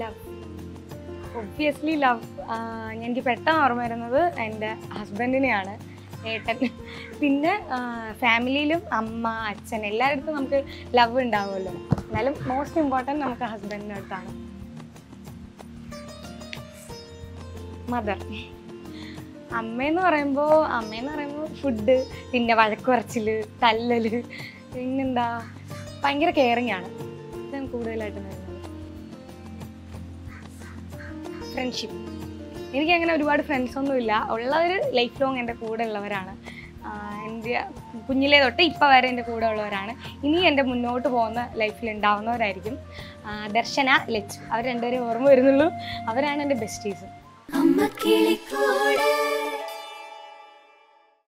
Love obviously love എനിക്ക് പെട്ടെന്ന് ഓർമ്മ വരുന്നത് എന്റെ ഹസ്ബൻഡിനെയാണ് ഏട്ടൻ. പിന്നെ ഫാമിലിയിലും അമ്മ അച്ഛൻ എല്ലായിടത്തും നമുക്ക് ലവ് ഉണ്ടാവുമല്ലോ. എന്നാലും മോസ്റ്റ് ഇമ്പോർട്ടന്റ് നമുക്ക് ഹസ്ബൻഡിന്റെ അടുത്താണ് മദർ അമ്മയെന്ന് പറയുമ്പോൾ അമ്മയെന്ന് പറയുമ്പോൾ ഫുഡ് പിന്നെ വഴക്ക് തല്ലല് പിന്നെന്താ ഭയങ്കര കെയറിങ് ആണ്. ഇതാണ് കൂടുതലായിട്ട് ഫ്രണ്ട്ഷിപ്പ് എനിക്ക് അങ്ങനെ ഒരുപാട് ഫ്രണ്ട്സ് ഒന്നുമില്ല ഉള്ളവർ ലൈഫ് ലോങ് എന്റെ കൂടെ ഉള്ളവരാണ്. എന്റെ കുഞ്ഞിലേ തൊട്ട് ഇപ്പം വരെ എന്റെ കൂടെ ഉള്ളവരാണ്. ഇനി എന്റെ മുന്നോട്ട് പോകുന്ന ലൈഫിൽ ഉണ്ടാവുന്നവരായിരിക്കും ദർശന ലച്ചു. അവർ രണ്ടുപേരും ഓർമ്മ വരുന്നുള്ളൂ. അവരാണ് എന്റെ ബെസ്റ്റീസ് അമ്മ കിളിക്കൂട്